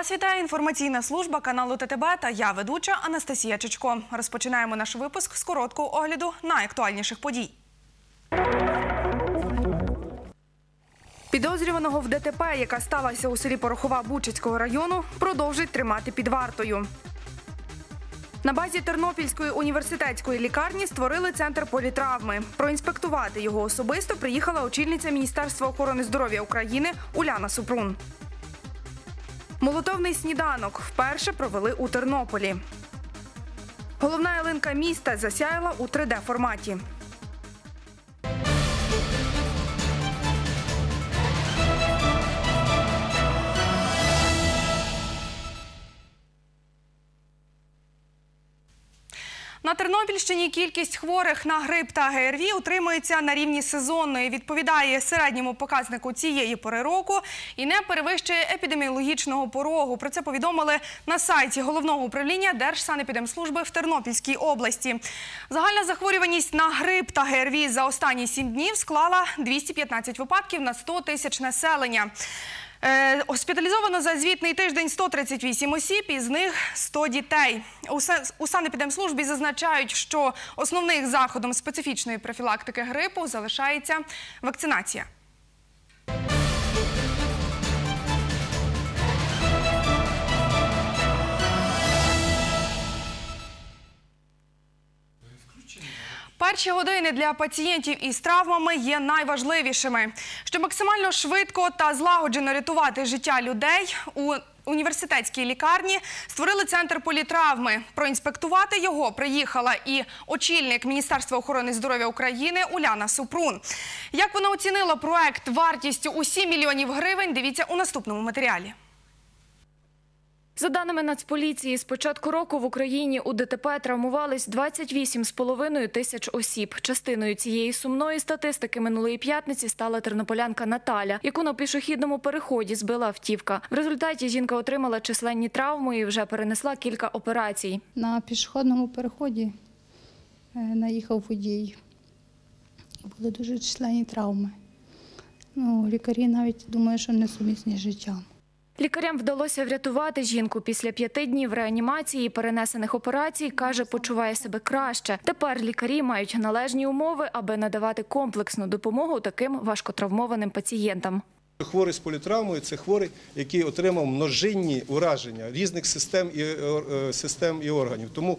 Вас вітає інформаційна служба каналу ТТБ та я ведуча Анастасія Чечко. Розпочинаємо наш випуск з короткого огляду найактуальніших подій. Підозрюваного в ДТП, яка сталася у селі Порохова Бучицького району, продовжують тримати під вартою. На базі Тернопільської університетської лікарні створили центр політравми. Проінспектувати його особисто приїхала очільниця Міністерства охорони здоров'я України Уляна Супрун. Молотовний сніданок вперше провели у Тернополі. Головна ялинка міста засяяла у 3D-форматі. На Тернопільщині кількість хворих на грип та ГРВІ утримується на рівні сезонної, відповідає середньому показнику цієї пори року і не перевищує епідеміологічного порогу. Про це повідомили на сайті головного управління Держсанепідемслужби в Тернопільській області. Загальна захворюваність на грип та ГРВІ за останні сім днів склала 215 випадків на 100 тисяч населення. Е, Госпіталізовано за звітний тиждень 138 осіб, із них 100 дітей. У Са- У санепідемслужбі зазначають, що основним заходом специфічної профілактики грипу залишається вакцинація. Перші години для пацієнтів із травмами є найважливішими. Щоб максимально швидко та злагоджено рятувати життя людей у університетській лікарні створили центр політравми. Проінспектувати його приїхала і очільник Міністерства охорони здоров'я України Уляна Супрун. Як вона оцінила проект вартістю у 7 мільйонів гривень, дивіться у наступному матеріалі. За даними Нацполіції, з початку року в Україні у ДТП травмувались 28,5 тисяч осіб. Частиною цієї сумної статистики минулої п'ятниці стала тернополянка Наталя, яку на пішохідному переході збила автівка. В результаті жінка отримала численні травми і вже перенесла кілька операцій. На пішохідному переході е, наїхав водій. Були дуже численні травми. Ну, лікарі навіть думають, що несумісні з життям. Лікарям вдалося врятувати жінку після п'яти днів реанімації і перенесених операцій. каже, почуває себе краще. Тепер лікарі мають належні умови, аби надавати комплексну допомогу таким важкотравмованим пацієнтам. Хворий з політравмою це хворий, який отримав множинні ураження різних систем і, е, систем і органів. Тому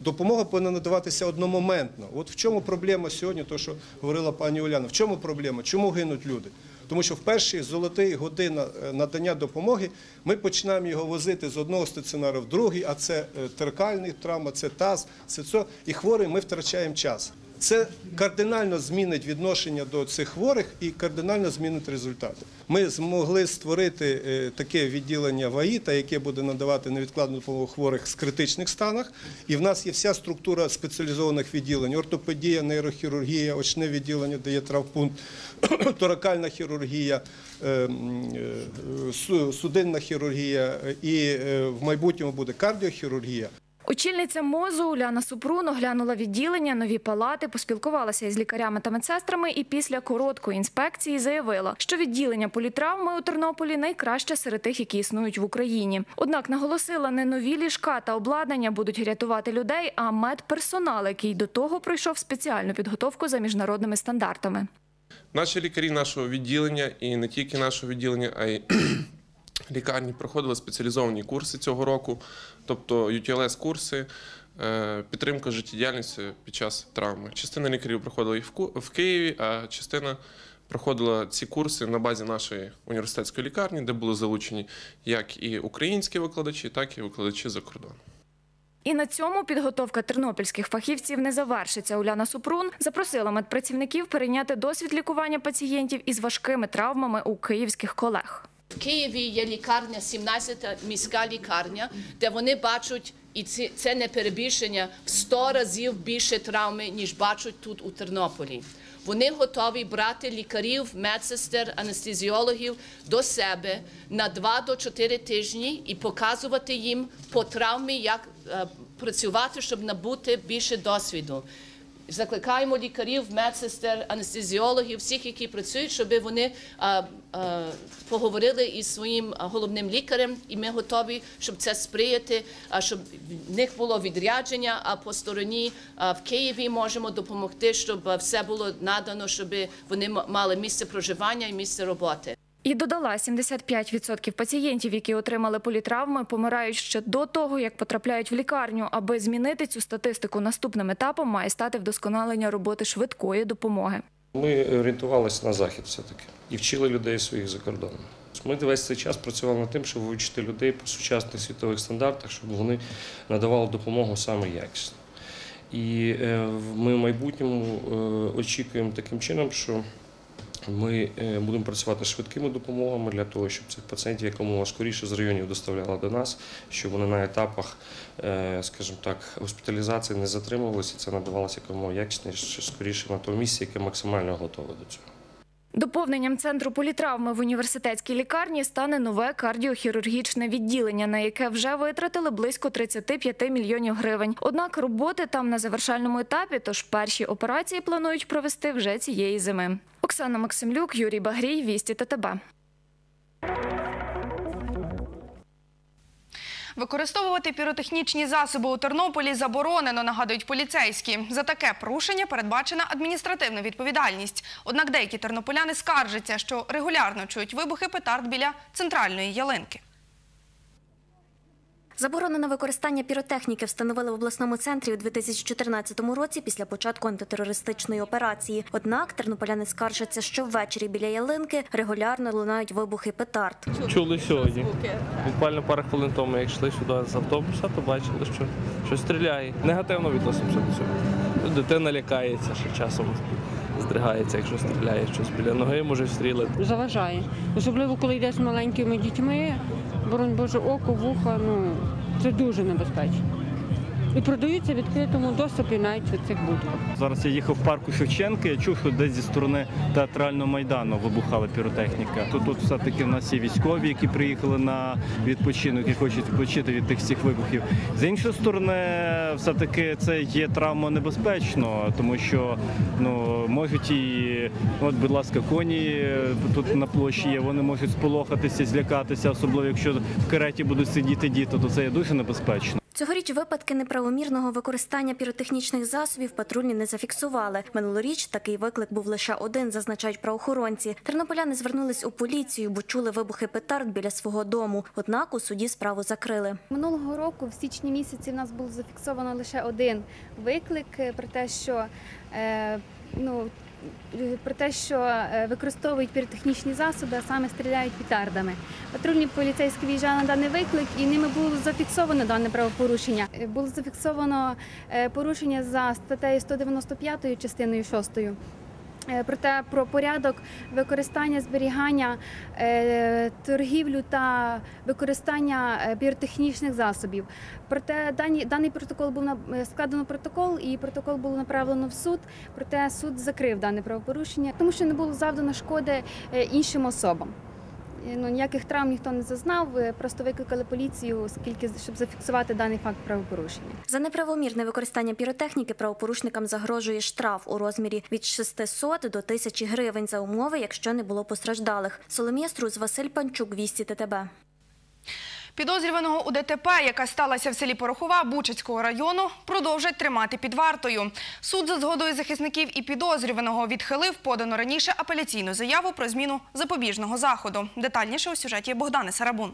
допомога повинна надаватися одномоментно. От в чому проблема сьогодні, то що говорила пані Уляна, в чому проблема? Чому гинуть люди? Тому що в перші золотий години е, надання допомоги ми починаємо його возити з одного стаціонару в другий, а це е, теркальний травма, це таз, це це, і хворий ми втрачаємо час. Це кардинально змінить відношення до цих хворих і кардинально змінить результати. Ми змогли створити е, таке відділення ВАІТа, яке буде надавати невідкладну допомогу хворих з критичних станах. І в нас є вся структура спеціалізованих відділень: ортопедія, нейрохірургія, очне відділення, де є травпункт, торакальна хірургія, е, е, су- судинна хірургія і в майбутньому буде кардіохірургія. Очільниця МОЗу Уляна Супрун оглянула відділення, нові палати, поспілкувалася із лікарями та медсестрами і після короткої інспекції заявила, що відділення політравми у Тернополі найкраще серед тих, які існують в Україні. Однак наголосила, не нові ліжка та обладнання будуть рятувати людей, а медперсонал, який до того пройшов спеціальну підготовку за міжнародними стандартами. Наші лікарі нашого відділення і не тільки нашого відділення, а й лікарні проходили спеціалізовані курси цього року, тобто UTLS-курси, е, підтримка життєдіяльності під час травми. Частина лікарів проходила Ку- в Києві, а частина проходила ці курси на базі нашої університетської лікарні, де були залучені як і українські викладачі, так і викладачі за кордону. І на цьому підготовка тернопільських фахівців не завершиться. Уляна Супрун запросила медпрацівників перейняти досвід лікування пацієнтів із важкими травмами у київських колег. В Києві є лікарня, 17-та міська лікарня, де вони бачать, і це, не перебільшення, в 100 разів більше травми, ніж бачать тут у Тернополі. Вони готові брати лікарів, медсестер, анестезіологів до себе на 2 до 4 тижні і показувати їм по травмі, як е, працювати, щоб набути більше досвіду. Закликаємо лікарів, медсестер, анестезіологів, всіх, які працюють, щоб вони а, а, поговорили із своїм головним лікарем, і ми готові, щоб це сприяти, а, щоб в них було відрядження. А по стороні а, в Києві можемо допомогти, щоб все було надано, щоб вони мали місце проживання і місце роботи. І додала, 75% пацієнтів, які отримали політравми, помирають ще до того, як потрапляють в лікарню. Аби змінити цю статистику, наступним етапом має стати вдосконалення роботи швидкої допомоги. Ми орієнтувалися на захід все-таки і вчили людей своїх за кордоном. Ми весь цей час працювали над тим, щоб вивчити людей по сучасних світових стандартах, щоб вони надавали допомогу саме якісно. І е, ми в майбутньому е, очікуємо таким чином, що ми е, будемо працювати швидкими допомогами для того, щоб цих пацієнтів якомога скоріше з районів доставляли до нас, щоб вони на етапах, е, скажімо так, госпіталізації не затримувалися, це надавалося якомога якісніше, скоріше на тому місці, яке максимально готове до цього. Доповненням центру політравми в університетській лікарні стане нове кардіохірургічне відділення, на яке вже витратили близько 35 мільйонів гривень. Однак роботи там на завершальному етапі, тож перші операції планують провести вже цієї зими. Оксана Максимлюк, Юрій Багрій, Вісті ТТБ. Використовувати піротехнічні засоби у Тернополі заборонено, нагадують поліцейські. За таке порушення передбачена адміністративна відповідальність. Однак деякі тернополяни скаржаться, що регулярно чують вибухи петард біля центральної ялинки. Заборону на використання піротехніки встановили в обласному центрі у 2014 році після початку антитерористичної операції. Однак тернополяни скаржаться, що ввечері біля ялинки регулярно лунають вибухи петард. Чули сьогодні. Буквально пару хвилин тому, як йшли сюди з автобуса, то бачили, що щось стріляє. Негативно відносимося до цього. Дитина лякається, що часом здригається, якщо стріляє щось біля ноги, може встрілити. заважає. Особливо, коли йдеш з маленькими дітьми, боронь Боже, око, вуха, ну це дуже небезпечно. І продаються в відкритому доступі навіть в цих будках. Зараз я їхав в парку Шевченка, я чув, що десь зі сторони театрального майдану вибухала піротехніка. То тут все-таки в нас є військові, які приїхали на відпочинок і хочуть відпочити від тих всіх вибухів. З іншої сторони, все-таки це є травма небезпечно, тому що ну можуть і от, будь ласка, коні тут на площі є, вони можуть сполохатися, злякатися, особливо якщо в кареті будуть сидіти діти, то це є дуже небезпечно. Цьогоріч випадки неправомірного використання піротехнічних засобів патрульні не зафіксували. Минулоріч такий виклик був лише один, зазначають правоохоронці. Тернополяни звернулись у поліцію, бо чули вибухи петард біля свого дому. Однак у суді справу закрили. Минулого року, в січні місяці, в нас було зафіксовано лише один виклик е, про те, що е, ну. Про те, що е, використовують піротехнічні засоби, а саме стріляють пітардами. Патрульні поліцейські виїжджали на даний виклик, і ними було зафіксовано дане правопорушення. Е, Було зафіксовано е, порушення за статтею 195 частиною 6. Е, Проте про порядок використання зберігання е, торгівлю та використання біотехнічних засобів. Проте дані, даний протокол був е, складено протокол, і протокол було направлено в суд. Проте суд закрив дане правопорушення, тому що не було завдано шкоди е, іншим особам. Ну, ніяких травм ніхто не зазнав, просто викликали поліцію, оскільки щоб зафіксувати даний факт правопорушення. За неправомірне використання піротехніки правопорушникам загрожує штраф у розмірі від 600 до 1000 гривень за умови, якщо не було постраждалих. Соломія Струз, Василь Панчук, Вісті ТТБ. Підозрюваного у ДТП, яка сталася в селі Порохова Бучацького району, продовжать тримати під вартою. Суд за згодою захисників і підозрюваного відхилив подану раніше апеляційну заяву про зміну запобіжного заходу. Детальніше у сюжеті Богдани Сарабун.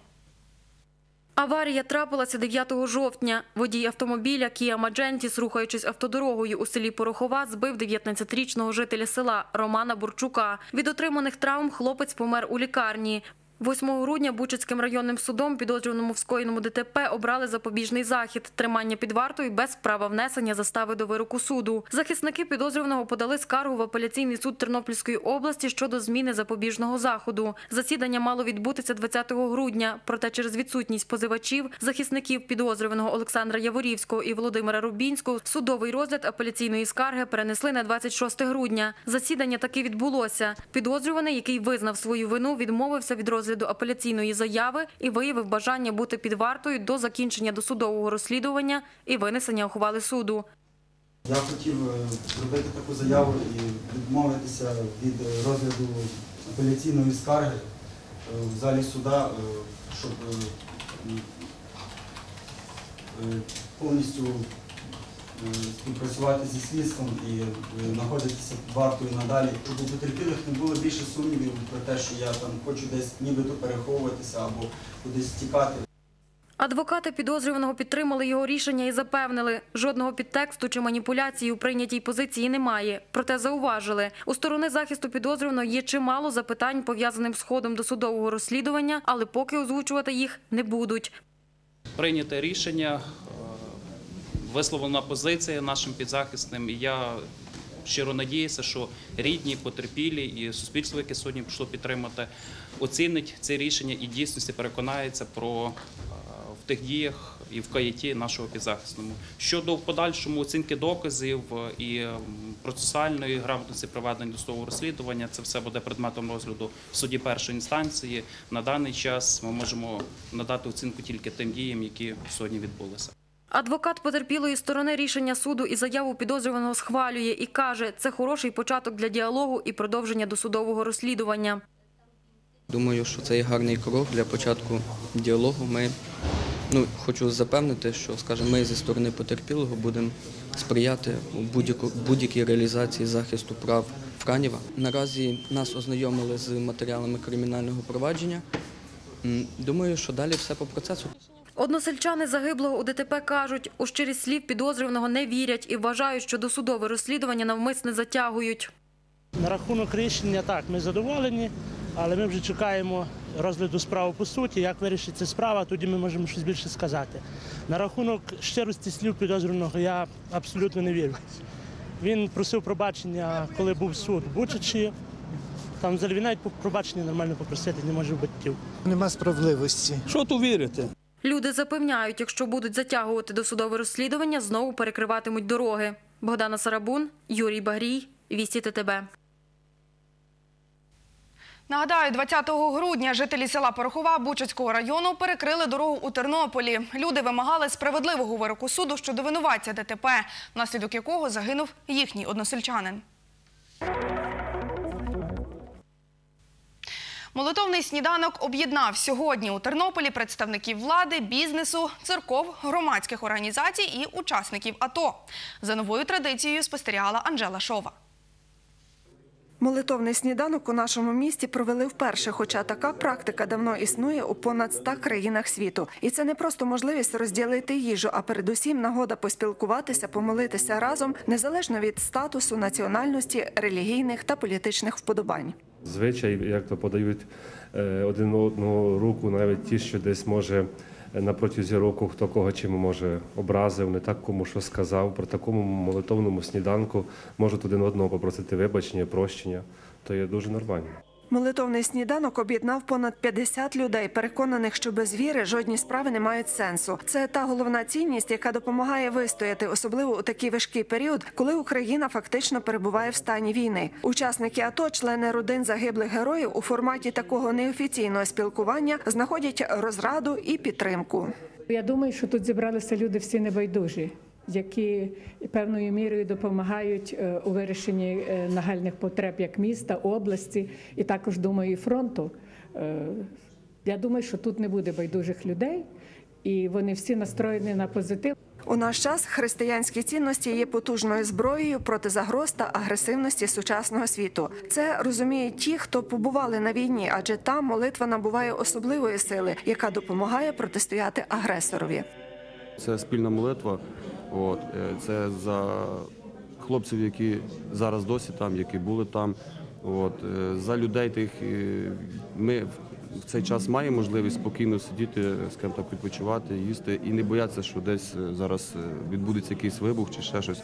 Аварія трапилася 9 жовтня. Водій автомобіля Kia Magentis, рухаючись автодорогою у селі Порохова, збив 19-річного жителя села Романа Бурчука. Від отриманих травм хлопець помер у лікарні. 8 грудня Бучицьким районним судом підозрюваному в скоєному ДТП обрали запобіжний захід – тримання під вартою без права внесення застави до вироку суду. Захисники підозрюваного подали скаргу в апеляційний суд Тернопільської області щодо зміни запобіжного заходу. Засідання мало відбутися 20 грудня, проте через відсутність позивачів, захисників підозрюваного Олександра Яворівського і Володимира Рубінського судовий розгляд апеляційної скарги перенесли на 26 грудня. Засідання таки відбулося. Підозрюваний, який визнав свою вину, відмовився від розгляду апеляційної заяви і виявив бажання бути під вартою до закінчення досудового розслідування і винесення ухвали суду. Я хотів е, зробити таку заяву і відмовитися від розгляду апеляційної скарги е, в залі суда, е, щоб повністю співпрацювати зі слідством і е, знаходитися під вартою надалі, щоб у потерпілих не було більше сумнівів про те, що я там хочу десь нібито переховуватися або кудись тікати. Адвокати підозрюваного підтримали його рішення і запевнили, жодного підтексту чи маніпуляції у прийнятій позиції немає. Проте зауважили, у сторони захисту підозрюваного є чимало запитань, пов'язаним з ходом досудового розслідування, але поки озвучувати їх не будуть. прийняте рішення, е, висловлена позиція нашим підзахисним. І я щиро надіюся, що рідні, потерпілі і суспільство, яке сьогодні пішло підтримати, оцінить це рішення і дійсності переконається про е, в тих діях і в каяті нашого підзахисного. Щодо в подальшому оцінки доказів е, і процесуальної грамотності проведення досудового розслідування, це все буде предметом розгляду в суді першої інстанції. На даний час ми можемо надати оцінку тільки тим діям, які сьогодні відбулися. Адвокат потерпілої сторони рішення суду і заяву підозрюваного схвалює і каже, це хороший початок для діалогу і продовження досудового розслідування. Думаю, що це є гарний крок для початку діалогу. Ми ну, хочу запевнити, що скажімо, ми зі сторони потерпілого будемо сприяти будь-якій реалізації захисту прав Франєва. Наразі нас ознайомили з матеріалами кримінального провадження. Думаю, що далі все по процесу. Односельчани загиблого у ДТП кажуть, у щирість слів підозрюваного не вірять і вважають, що досудове розслідування навмисне затягують. На рахунок рішення так, ми задоволені, але ми вже чекаємо розгляду справи по суті. Як вирішиться справа, тоді ми можемо щось більше сказати. На рахунок щирості слів підозрюваного я абсолютно не вірю. Він просив пробачення, коли був суд в Бучачі. Там взагалі навіть пробачення нормально попросити не може у батьків. Нема справедливості. Що тут вірити? Люди запевняють, якщо будуть затягувати досудове розслідування, знову перекриватимуть дороги. Богдана Сарабун, Юрій Багрій, Вісті ТТБ. Нагадаю, 20 грудня жителі села Порохова Бучацького району перекрили дорогу у Тернополі. Люди вимагали справедливого вироку суду щодо винуватця ДТП, внаслідок якого загинув їхній односельчанин. Молитовний сніданок об'єднав сьогодні у Тернополі представників влади, бізнесу, церков, громадських організацій і учасників АТО. За новою традицією спостерігала Анжела Шова. Молитовний сніданок у нашому місті провели вперше, хоча така практика давно існує у понад 100 країнах світу. І це не просто можливість розділити їжу, а передусім нагода поспілкуватися, помолитися разом, незалежно від статусу, національності, релігійних та політичних вподобань. Звичай, як то подають е, один одну руку, навіть ті, що десь може на протязі року хто кого чим може образив, не так кому що сказав. При такому молитовному сніданку можуть один одного попросити вибачення, прощення. То є дуже нормально. Молитовний сніданок об'єднав понад 50 людей, переконаних, що без віри жодні справи не мають сенсу. Це та головна цінність, яка допомагає вистояти, особливо у такий важкий період, коли Україна фактично перебуває в стані війни. Учасники АТО, члени родин загиблих героїв, у форматі такого неофіційного спілкування знаходять розраду і підтримку. Я думаю, що тут зібралися люди всі небайдужі, які певною мірою допомагають е, у вирішенні е, нагальних потреб як міста, області, і також думаю, і фронту. Е, Я думаю, що тут не буде байдужих людей, і вони всі настроєні на позитив. У наш час християнські цінності є потужною зброєю проти загроз та агресивності сучасного світу. Це розуміють ті, хто побували на війні, адже там молитва набуває особливої сили, яка допомагає протистояти агресорові. Це спільна молитва. От, е, це за хлопців, які зараз досі там, які були там. От, е, за людей тих е, ми в цей час має можливість спокійно сидіти, скажімо так, відпочивати, їсти і не боятися, що десь зараз відбудеться якийсь вибух чи ще щось.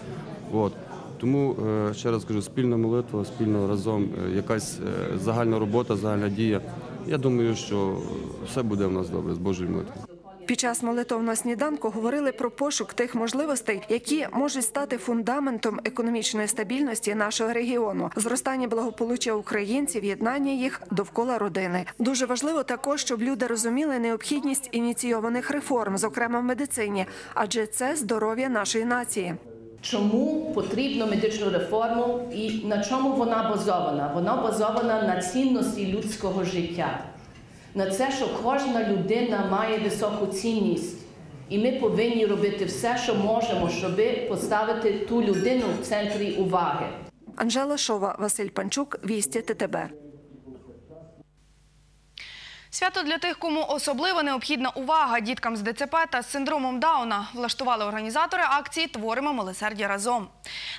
От. Тому ще раз кажу, спільна молитва, спільно разом, якась загальна робота, загальна дія. Я думаю, що все буде в нас добре з Божою молитвою. Під час молитовного сніданку говорили про пошук тих можливостей, які можуть стати фундаментом економічної стабільності нашого регіону, зростання благополуччя українців, єднання їх довкола родини. Дуже важливо також, щоб люди розуміли необхідність ініційованих реформ, зокрема в медицині, адже це здоров'я нашої нації. Чому потрібно медичну реформу і на чому вона базована? Вона базована на цінності людського життя, на це, що кожна людина має високу цінність. І ми повинні робити все, що можемо, щоб поставити ту людину в центрі уваги. Анжела Шова, Василь Панчук, Вісті ТТБ. Свято для тих, кому особливо необхідна увага діткам з ДЦП та з синдромом Дауна влаштували організатори акції Творимо милосердя разом.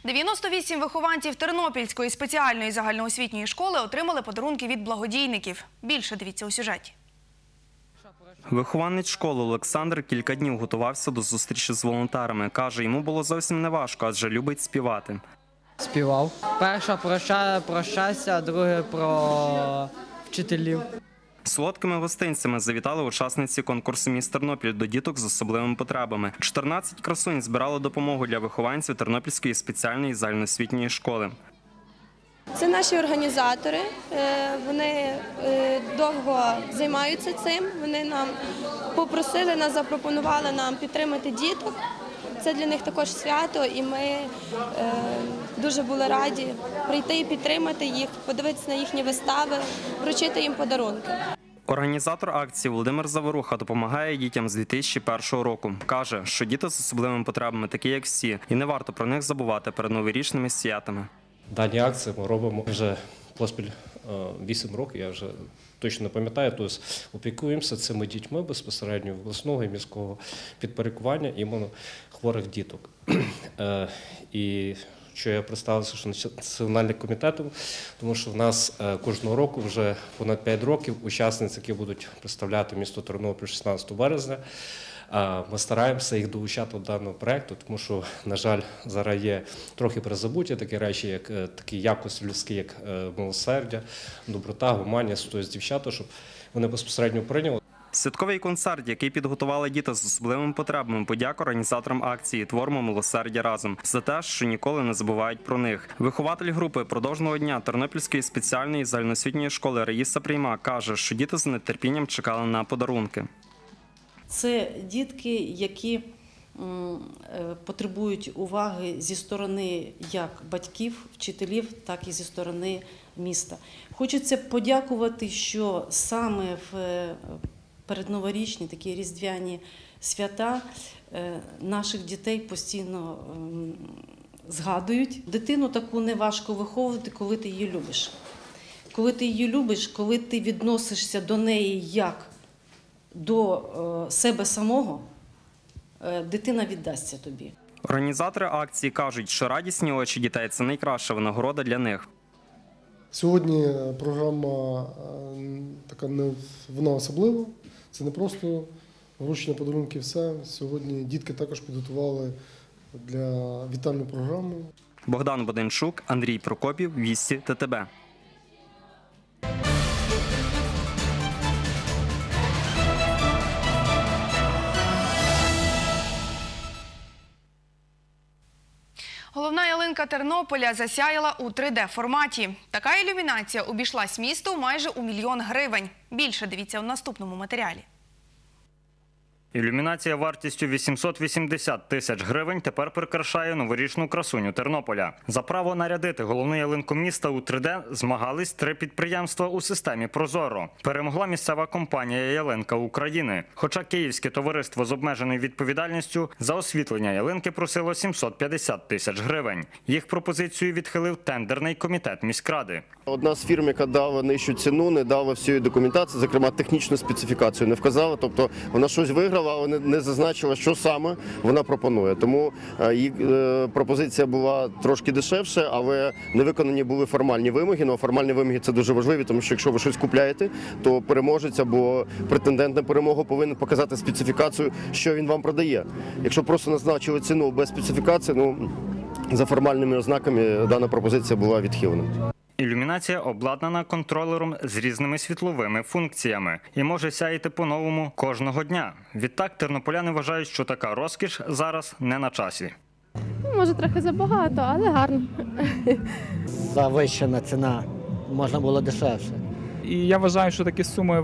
98 вихованців Тернопільської спеціальної загальноосвітньої школи отримали подарунки від благодійників. Більше дивіться у сюжеті. Вихованець школи Олександр кілька днів готувався до зустрічі з волонтерами. Каже, йому було зовсім неважко, адже любить співати. Співав. Перша про, ща- про щастя, а друге про вчителів. Солодкими гостинцями завітали учасниці конкурсу «Міс Тернопіль» до діток з особливими потребами. 14 красунь збирали допомогу для вихованців Тернопільської спеціальної загальноосвітньої школи. Це наші організатори. Е, Вони е, довго займаються цим. Вони нам попросили нас, запропонували нам підтримати діток. Це для них також свято, і ми е, дуже були раді прийти і підтримати їх, подивитися на їхні вистави, вручити їм подарунки. Організатор акції Володимир Заворуха допомагає дітям з 2001 року. Каже, що діти з особливими потребами такі, як всі, і не варто про них забувати перед новорічними святами. Дані акції ми робимо вже поспіль 8 років, я вже точно пам'ятаю. Тобто опікуємося цими дітьми безпосередньо обласного і міського підпорядкування іменно хворих діток. Е, І що я представився що національним комітетом, тому що в нас е, кожного року вже понад 5 років учасниць, які будуть представляти місто Тернопіль 16 березня. Ми стараємося їх долучати до даного проекту, тому що, на жаль, зараз є трохи призабуті такі речі, як е, такі якості людські, як е, милосердя, доброта, гуманність, тобто дівчата, щоб вони безпосередньо прийняли. Святковий концерт, який підготували діти з особливими потребами, подяка організаторам акції Творимо милосердя разом за те, що ніколи не забувають про них. Вихователь групи продовжного дня Тернопільської спеціальної загальноосвітньої школи Раїса Прийма каже, що діти з нетерпінням чекали на подарунки. Це дітки, які е, потребують уваги зі сторони як батьків, вчителів, так і зі сторони міста. Хочеться подякувати, що саме в е, передноворічні такі різдвяні свята е, наших дітей постійно згадують. Дитину таку неважко виховувати, коли ти її любиш. Коли ти її любиш, коли ти відносишся до неї як до е, себе самого, е, дитина віддасться тобі. Організатори акції кажуть, що радісні очі дітей це найкраща винагорода для них. Сьогодні е, програма така не вона особлива. Це не просто вручення подарунків. Все сьогодні дітки також підготували для вітальну програму. Богдан Боденчук, Андрій Прокопів, Вісті ТТБ. Головна Тернополя засяяла у 3D-форматі. Така ілюмінація обійшлась місту майже у мільйон гривень. Більше дивіться у наступному матеріалі. Ілюмінація вартістю 880 тисяч гривень тепер прикрашає новорічну красуню Тернополя. За право нарядити головну ялинку міста у 3D змагались три підприємства у системі Прозоро. Перемогла місцева компанія Ялинка України. Хоча Київське товариство з обмеженою відповідальністю за освітлення ялинки просило 750 тисяч гривень. Їх пропозицію відхилив тендерний комітет міськради. Одна з фірм, яка дала нижчу ціну, не дала всієї документації, зокрема технічну специфікацію, не вказала. Тобто вона щось виграла, приїхала, але не- не зазначила, що саме вона пропонує. Тому е, її е, пропозиція була трошки дешевше, але не виконані були формальні вимоги. Ну а формальні вимоги це дуже важливі, тому що якщо ви щось купляєте, то переможець або претендент на перемогу повинен показати специфікацію, що він вам продає. Якщо просто назначили ціну без специфікації, ну за формальними ознаками дана пропозиція була відхилена. Ілюмінація обладнана контролером з різними світловими функціями і може сяяти по-новому кожного дня. Відтак тернополяни вважають, що така розкіш зараз не на часі. Може, трохи забагато, але гарно. Завищена ціна, можна було дешевше. І я вважаю, що такі суми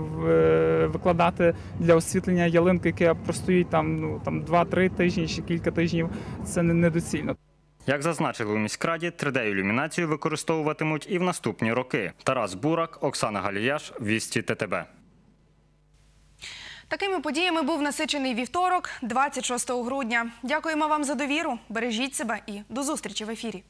викладати для освітлення ялинки, яка простоїть там ну там 2-3 тижні чи кілька тижнів, це не- недоцільно. Як зазначили у міськраді, 3D-ілюмінацію використовуватимуть і в наступні роки. Тарас Бурак, Оксана Галіяш, Вісті ТТБ. Такими подіями був насичений вівторок, 26 грудня. Дякуємо вам за довіру. Бережіть себе і до зустрічі в ефірі.